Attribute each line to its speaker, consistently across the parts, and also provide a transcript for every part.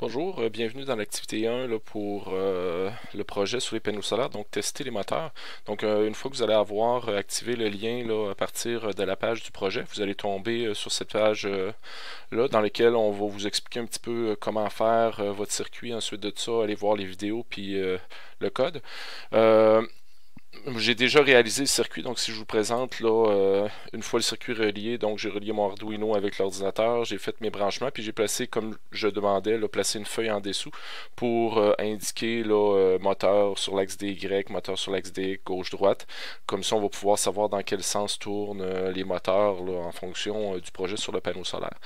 Speaker 1: Bonjour, euh, bienvenue dans l'activité 1 là, pour euh, le projet sur les panneaux solaires, donc tester les moteurs. Donc euh, une fois que vous allez avoir activé le lien à partir de la page du projet, vous allez tomber sur cette page là dans laquelle on va vous expliquer un petit peu comment faire votre circuit. Ensuite de ça, aller voir les vidéos puis le code j'ai déjà réalisé le circuit, donc si je vous présente là, euh, une fois le circuit relié, donc j'ai relié mon Arduino avec l'ordinateur, j'ai fait mes branchements, puis j'ai placé, comme je demandais, là, placer une feuille en dessous pour euh, indiquer là, euh, moteur sur l'axe DY, moteur sur l'axe D, gauche-droite. Comme ça, on va pouvoir savoir dans quel sens tournent les moteurs là, en fonction du projet sur le panneau solaire.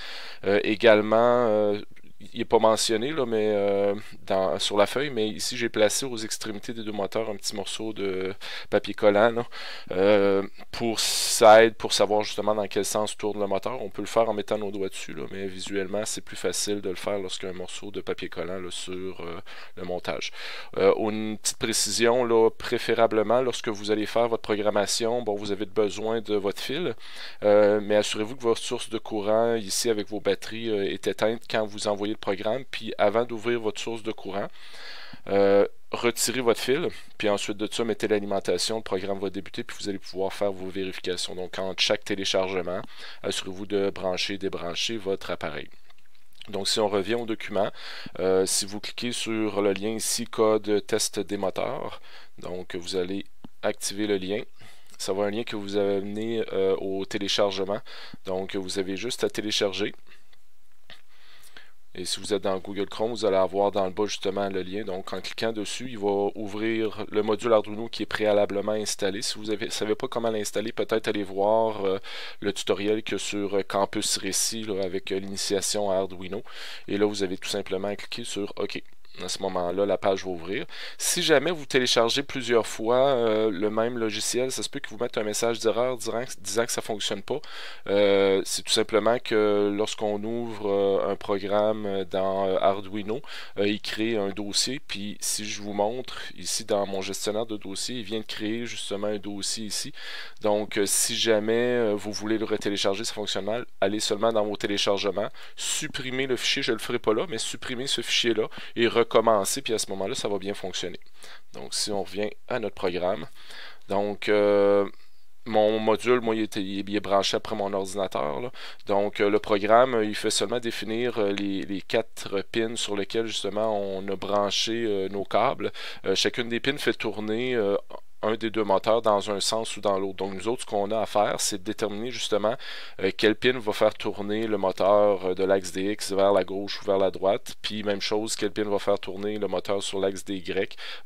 Speaker 1: également, il n'est pas mentionné là, mais euh, dans, sur la feuille, mais ici j'ai placé aux extrémités des deux moteurs un petit morceau de papier collant euh, pour ça aide pour savoir justement dans quel sens tourne le moteur. On peut le faire en mettant nos doigts dessus, mais visuellement c'est plus facile de le faire lorsqu'il y a un morceau de papier collant sur euh, le montage. une petite précision, là, préférablement lorsque vous allez faire votre programmation, bon vous avez besoin de votre fil, mais assurez-vous que votre source de courant ici avec vos batteries est éteinte quand vous envoyez le programme, puis avant d'ouvrir votre source de courant, euh, retirez votre fil, puis ensuite de ça, mettez l'alimentation, le programme va débuter, puis vous allez pouvoir faire vos vérifications. Donc, entre chaque téléchargement, assurez-vous de brancher et débrancher votre appareil. Donc, si on revient au document, euh, si vous cliquez sur le lien ici, code test des moteurs, donc vous allez activer le lien. Ça va un lien que vous avez amené euh, au téléchargement. Donc, vous avez juste à télécharger. Et si vous êtes dans Google Chrome, vous allez avoir dans le bas justement le lien. Donc en cliquant dessus, il va ouvrir le module Arduino qui est préalablement installé. Si vous ne savez pas comment l'installer, peut-être allez voir euh, le tutoriel que sur euh, Campus Récit avec euh, l'initiation à Arduino. Et là, vous avez tout simplement cliqué sur OK à ce moment-là, la page va ouvrir. Si jamais vous téléchargez plusieurs fois euh, le même logiciel, ça se peut que vous mette un message d'erreur disant, disant, que ça ne fonctionne pas. Euh, c'est tout simplement que lorsqu'on ouvre euh, un programme dans Arduino, il crée un dossier. Puis si je vous montre ici dans mon gestionnaire de dossier, il vient de créer justement un dossier ici. Donc si jamais vous voulez le retélécharger, ça fonctionne mal, allez seulement dans vos téléchargements, supprimez le fichier, je ne le ferai pas là, mais supprimez ce fichier-là et commencer, puis à ce moment-là, ça va bien fonctionner. Donc, si on revient à notre programme, donc, euh, mon module, moi, il est, branché après mon ordinateur. Donc, euh, le programme, il fait seulement définir euh, les, quatre pins sur lesquels, justement, on a branché nos câbles. chacune des pins fait tourner un des deux moteurs dans un sens ou dans l'autre. Donc nous autres, ce qu'on a à faire, c'est de déterminer justement euh, quel pin va faire tourner le moteur euh, de l'axe DX vers la gauche ou vers la droite. Puis même chose, quel pin va faire tourner le moteur sur l'axe DY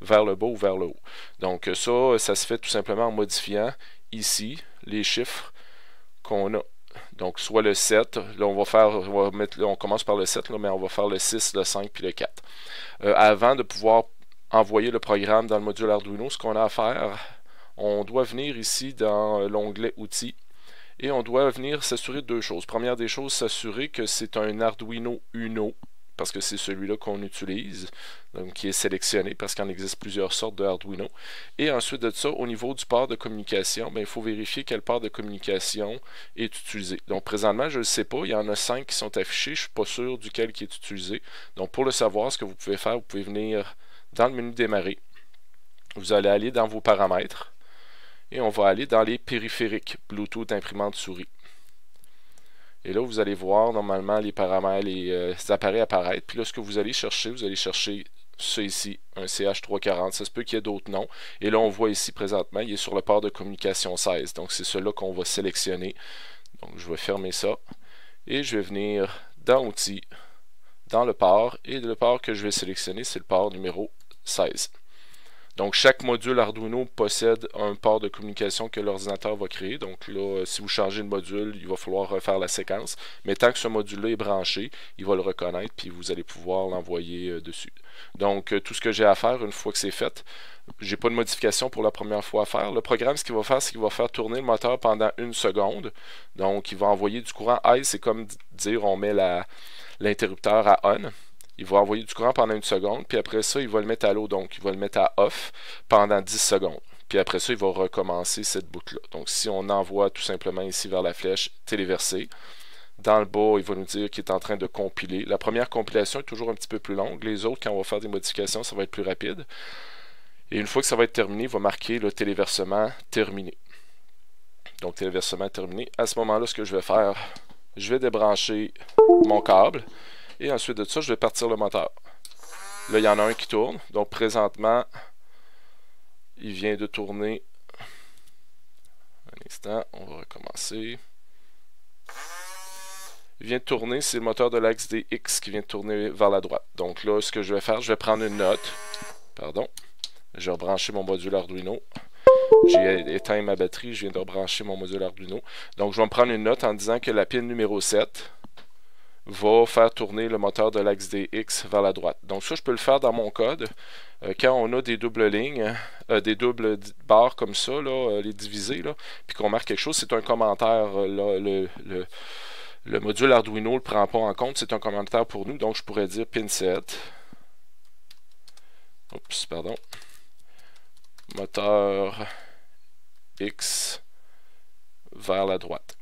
Speaker 1: vers le bas ou vers le haut. Donc ça, ça se fait tout simplement en modifiant ici les chiffres qu'on a. Donc, soit le 7, là on va faire, on, commence par le 7, là, mais on va faire le 6, le 5 puis le 4. Euh, avant de pouvoir envoyer le programme dans le module Arduino, ce qu'on a à faire, on doit venir ici dans euh, l'onglet Outils et on doit venir s'assurer de deux choses. Première des choses, s'assurer que c'est un Arduino Uno parce que c'est celui-là qu'on utilise, donc qui est sélectionné parce qu'il en existe plusieurs sortes de Arduino. Et ensuite de ça, au niveau du port de communication, ben, il faut vérifier quel port de communication est utilisé. Donc présentement, je ne sais pas, il y en a cinq qui sont affichés, je ne suis pas sûr duquel qui est utilisé. Donc pour le savoir, ce que vous pouvez faire, vous pouvez venir dans le menu démarrer, vous allez aller dans vos paramètres et on va aller dans les périphériques Bluetooth imprimante souris. Et là, vous allez voir normalement les paramètres, les, euh, appareils apparaître. Puis là, ce que vous allez chercher, vous allez chercher ça ici, un CH340. Ça se peut qu'il y ait d'autres noms. Et là, on voit ici présentement, il est sur le port de communication 16. Donc, c'est cela qu'on va sélectionner. Donc, je vais fermer ça. Et je vais venir dans Outils, dans le port. Et le port que je vais sélectionner, c'est le port numéro 16. Donc, chaque module Arduino possède un port de communication que l'ordinateur va créer. Donc là, si vous changez de module, il va falloir refaire la séquence. Mais tant que ce module-là est branché, il va le reconnaître, puis vous allez pouvoir l'envoyer euh, dessus. Donc, euh, tout ce que j'ai à faire, une fois que c'est fait, j'ai pas de modification pour la première fois à faire. Le programme, ce qu'il va faire, c'est qu'il va faire tourner le moteur pendant une seconde. Donc, il va envoyer du courant high. C'est comme dire on met l'interrupteur à on il va envoyer du courant pendant une seconde, puis après ça, il va le mettre à l'eau, donc il va le mettre à off pendant 10 secondes. Puis après ça, il va recommencer cette boucle-là. Donc si on envoie tout simplement ici vers la flèche téléversée, Dans le bas, il va nous dire qu'il est en train de compiler. La première compilation est toujours un petit peu plus longue. Les autres, quand on va faire des modifications, ça va être plus rapide. Et une fois que ça va être terminé, il va marquer le téléversement terminé. Donc, téléversement terminé. À ce moment-là, ce que je vais faire, je vais débrancher mon câble. Et ensuite de ça, je vais partir le moteur. Là, il y en a un qui tourne. Donc, présentement, il vient de tourner. Un instant, on va recommencer. Il vient de tourner, c'est le moteur de l'axe DX qui vient de tourner vers la droite. Donc là, ce que je vais faire, je vais prendre une note. Pardon. Je vais rebrancher mon module Arduino. J'ai éteint ma batterie, je viens de rebrancher mon module Arduino. Donc je vais me prendre une note en disant que la pin numéro 7 va faire tourner le moteur de l'axe DX vers la droite. Donc ça, je peux le faire dans mon code. Euh, quand on a des doubles lignes, euh, des doubles barres comme ça, euh, les divisés, puis qu'on marque quelque chose, c'est un commentaire. le, le, module Arduino ne le prend pas en compte, c'est un commentaire pour nous. Donc je pourrais dire pin 7. Oups, pardon. Moteur X vers la droite.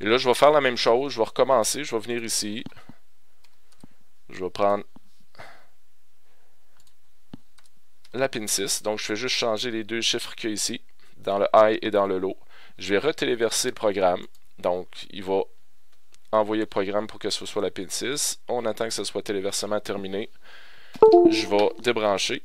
Speaker 1: Et là, je vais faire la même chose. Je vais recommencer. Je vais venir ici. Je vais prendre la pin 6. Donc, je fais juste changer les deux chiffres qu'il y a ici, dans le high et dans le low. Je vais retéléverser le programme. Donc, il va envoyer le programme pour que ce soit la pin 6. On attend que ce soit téléversement terminé. Je vais débrancher.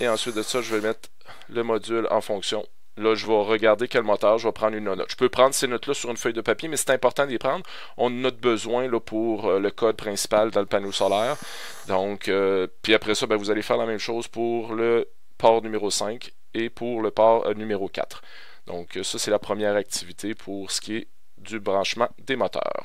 Speaker 1: Et ensuite de ça, je vais mettre le module en fonction Là, je vais regarder quel moteur, je vais prendre une note. Je peux prendre ces notes-là sur une feuille de papier, mais c'est important d'y prendre. On en a besoin là, pour euh, le code principal dans le panneau solaire. Donc, euh, puis après ça, ben, vous allez faire la même chose pour le port numéro 5 et pour le port euh, numéro 4. Donc, ça, c'est la première activité pour ce qui est du branchement des moteurs.